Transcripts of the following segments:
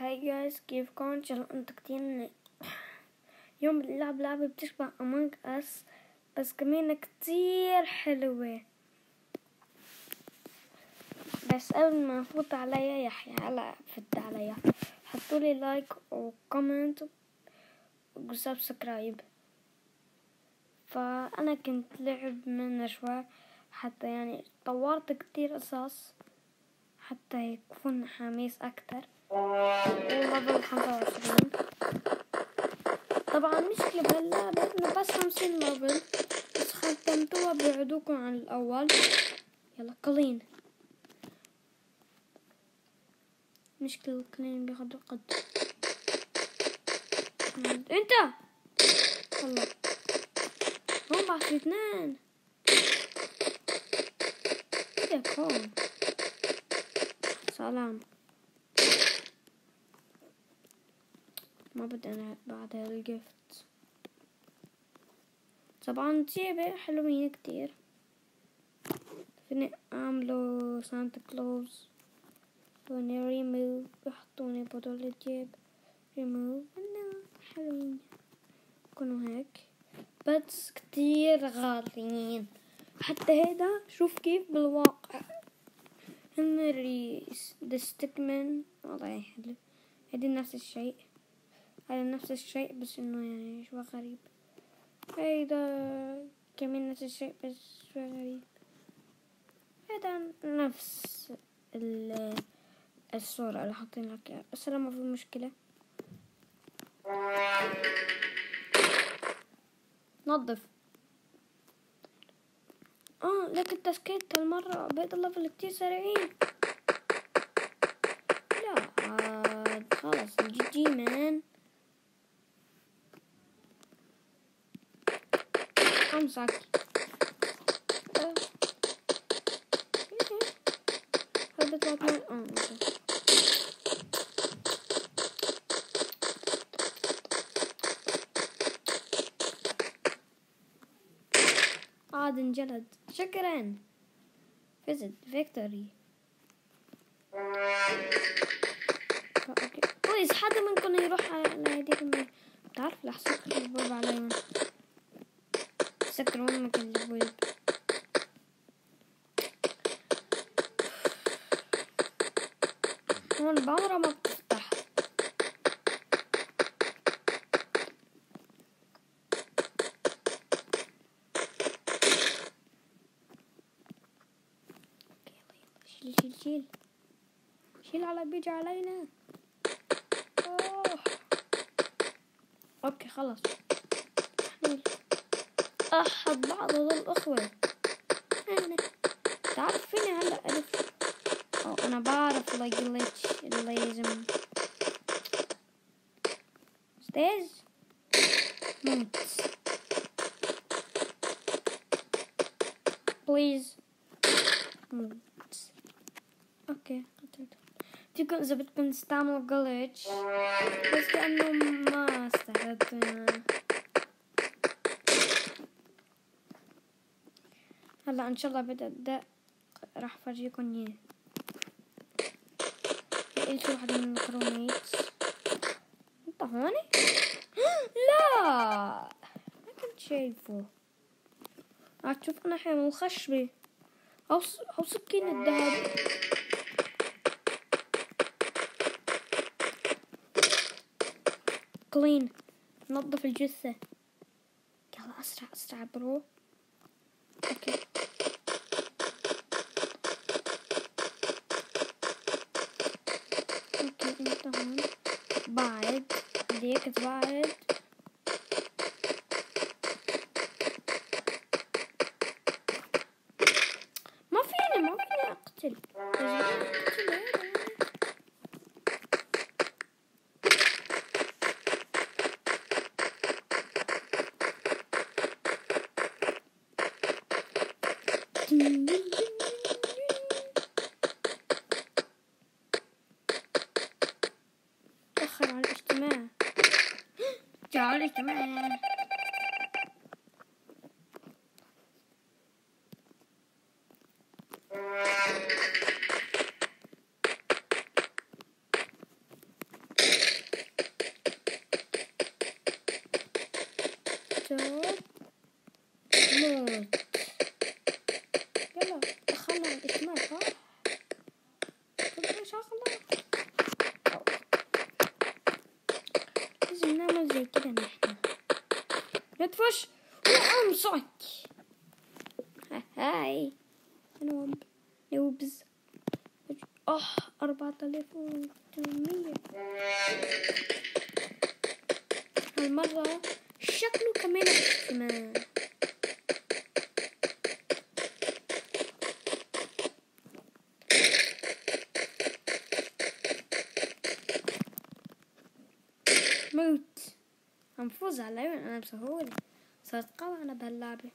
hi guys كيفكم؟ إن شاء الله أنتم كتير منيح اليوم بنلعب لعبة بتشبه Among Us بس كمان كتير حلوة. بس قبل ما نفوت عليها يحيى هلا فت عليها حطولي like و comment و subscribe. فأنا كنت لعب منها شوي حتى يعني طورت كتير قصص حتى يكون حماس أكتر. و level خمسة وعشرين طبعا مشكلة بهاللعبة انه بس خمسين level بس ختمتوها بيعدوكم عن الأول. يلا clean مشكلة ال clean بياخد وقت انت! والله هم بعد اثنين. إيدك هون سلام. ما بدي أنا بعد هال gift طبعا جيبة حلوين كتير. فيني اعملوا سانتا كلوز. فيني ريموف يحطوني بدل الجيب. ريموف حلوين يكونوا هيك. بس كتير غاليين. حتى هيدا شوف كيف بالواقع. هنري دستكمن والله حلو هيدي نفس الشيء. هذا نفس الشيء بس إنه يعني شوي غريب. هيدا كمان نفس الشيء بس شوي غريب. هيدا نفس الصورة اللي حاطين لك إياها. بس ما في مشكلة. نظف. آه لكن التسكيت هالمرة. بيض الليفل كتير سريعين. لا عاد خلاص جي جي مان هل بيطلع من آه أوكي عاد انجلد شكرا فيزت فيكتوري بليز حدا منكم يروح على هديك بتعرف سكر الباب عليهم سكر البواب هون البارة ما بتفتح. شيل شيل شيل. شيل على بيجي علينا. أوه. okay خلاص. حلو أحد بعض الأخوة أنا تعرف فيني هلا ألف أو أنا بعرف ال glitch اللي لازم ستيز موت please موت okay قتلته فيكم اذا بدكم تستعملوا glitch بس لأنه ما استفدت هلا ان شاء الله بدأ ابدأ راح فرجيكم اياه لقيت واحد من ال crewmates انت هوني؟ لا! ما كنت شايفه. هتشوف أنا حامل خشبة أو أو سكين الذهب. clean نظف الجثة. يلا اسرع أسرع bro. okay بعد هديك تبعد ما فيني ما فيني اقتل Ja, det räcker med. وأمسك هاي نوب نوبز اه أربعة آلاف وثمانمية هالمرة شكله كمان احتمال موت هنفوز على العيون انا بسهولة صرت قوي أنا بهاللعبة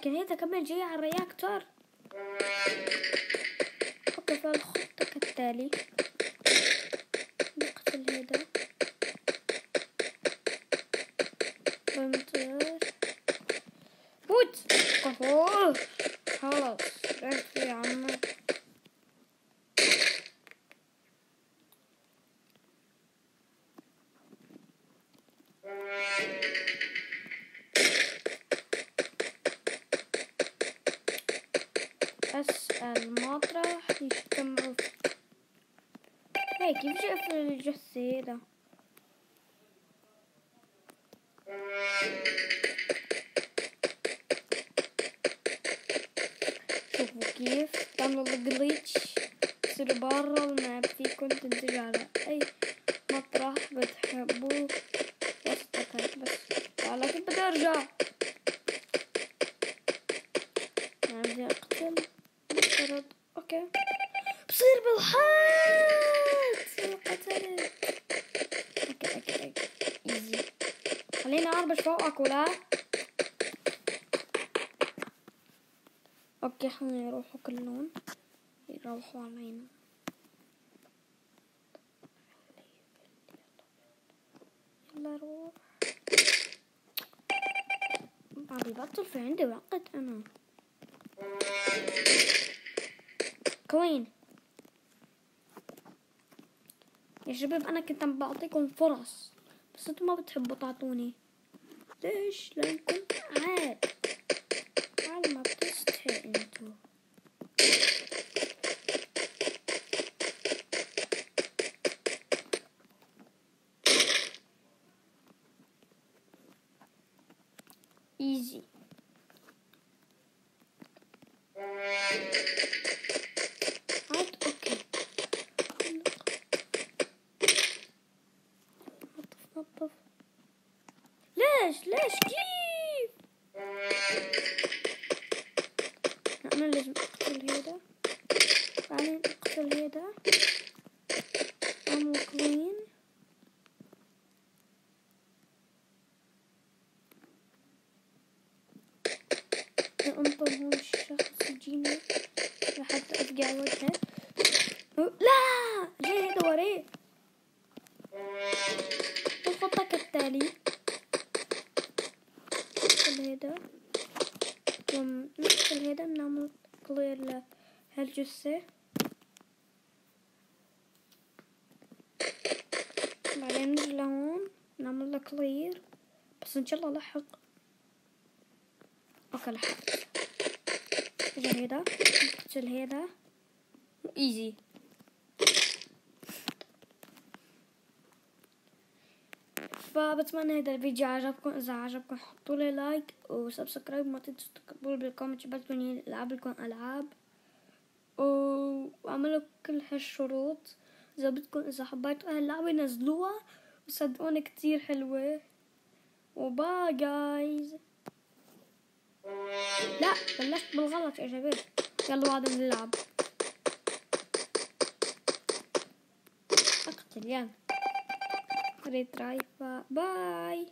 okay هذا كمان جاي على ال reactor. okay فالخطة كالتالي. نقتل هذا. بنطر موت! أوه. هيك كيف شاف الجثة ده شوفوا كيف تعملوا الجليتش تصيروا فوقك ولا okay خلينا يروحوا كلهم. يروحوا علينا. يلا روح. بعد يبطل في عندي وقت أنا. clean. يا شباب أنا كنت عم بعطيكم فرص بس أنتم ما بتحبوا تعطوني. ليش لانكم عاد عاد ما بتستحي انتو ايزي عاد أوكي نظف نظف ليش؟ ليش؟ كيف؟ أنا لازم اقتل هيدا بعدين اقتل هيدا اعمل كلين انطر هون الشخص يجيني بنعمل clear لهالجثة بعدين نجي لهون نعمل له clear بس ان شاء الله لحق okay لحقت اجا هيدا نقتل هيدا easy فبتمنى هذا الفيديو عجبكم اذا عجبكم حطوا لي like و subscribe ما تنسوا تكتبوا بال comment بدكم يلعب لكم العاب واعملوا كل هالشروط اذا بدكم اذا حبيتوا هاللعبة نزلوها وصدقوني كتير حلوة وباي جايز لا بلشت بالغلط يا شباب يلا بعد نلعب اقتل يلا Retry. Bye.